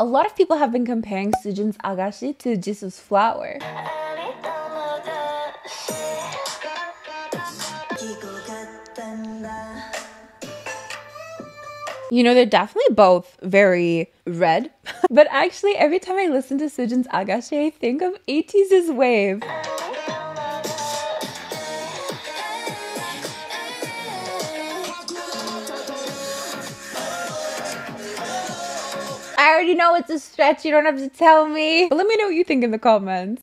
A lot of people have been comparing Soojin's Agassy to Jisoo's Flower. You know, they're definitely both very red. but actually, every time I listen to Soojin's Agassy, I think of ATEEZ's Wave. I already know it's a stretch, you don't have to tell me. But let me know what you think in the comments.